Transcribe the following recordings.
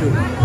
true.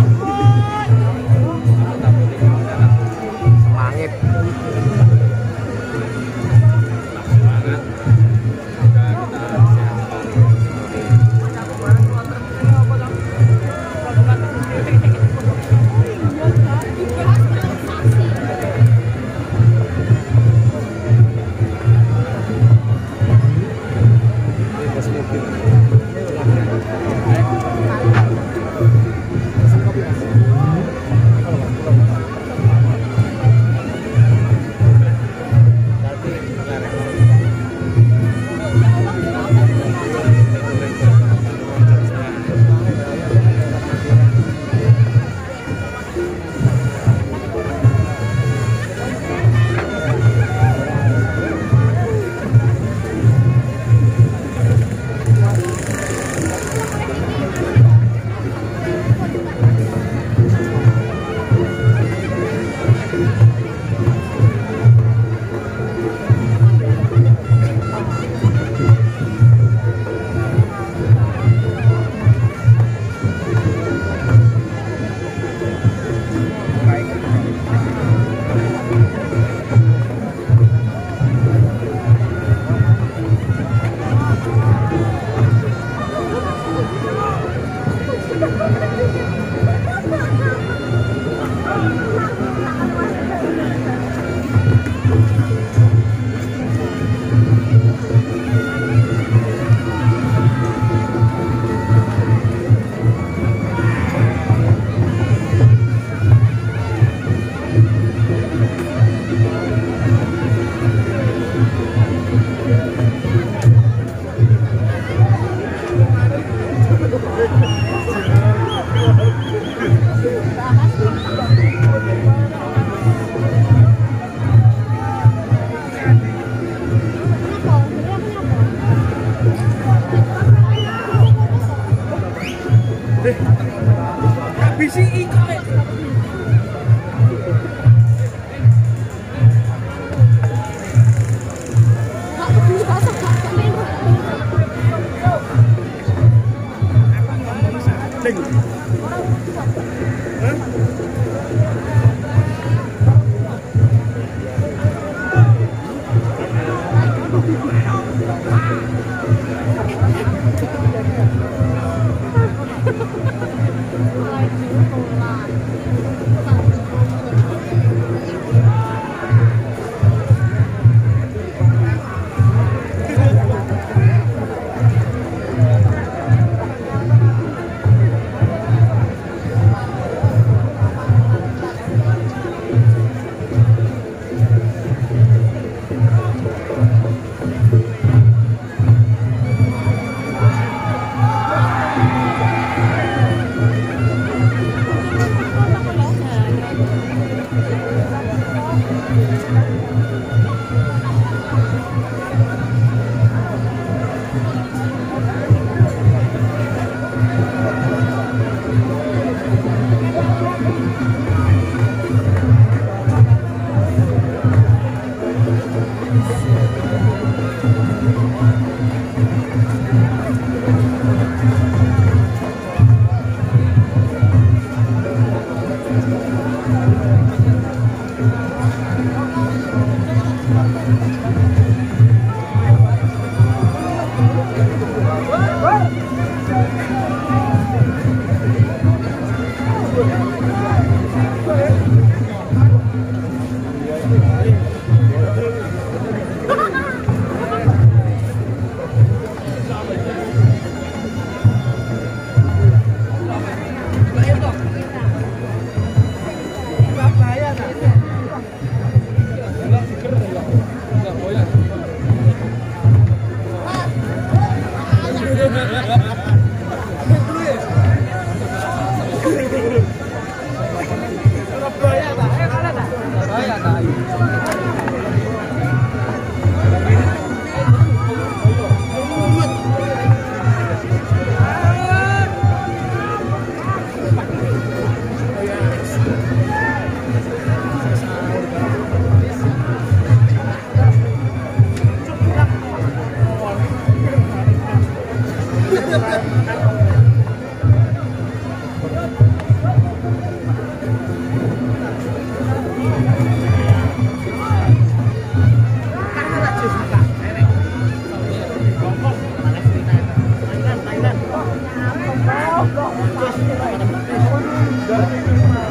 必须一个。Thank you.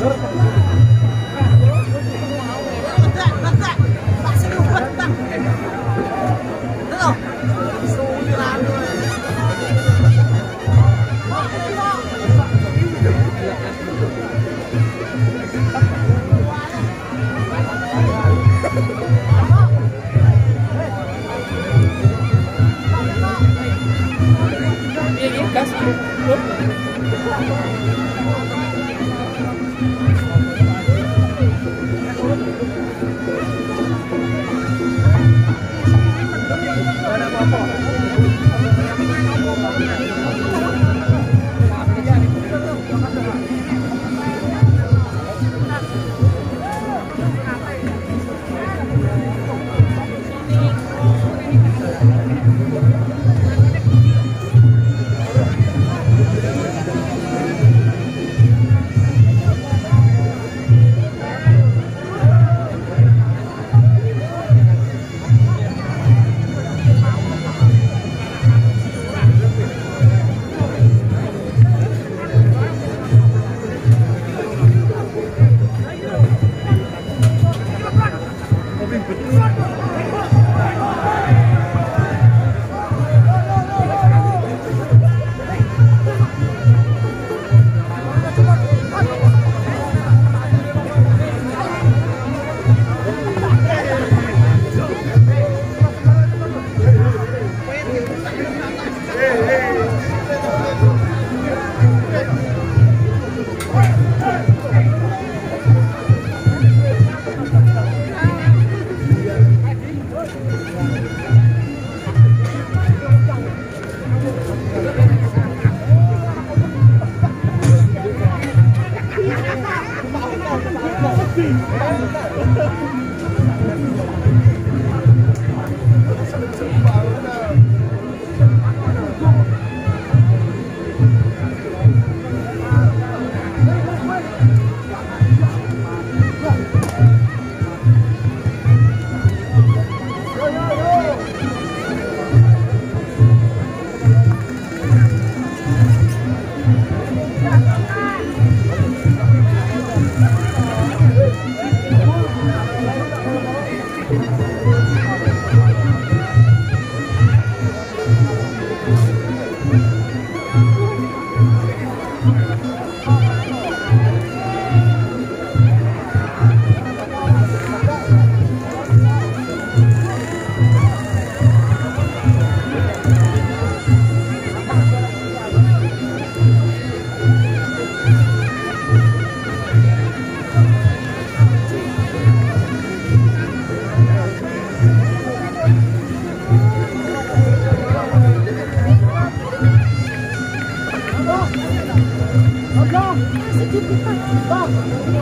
करना Stop.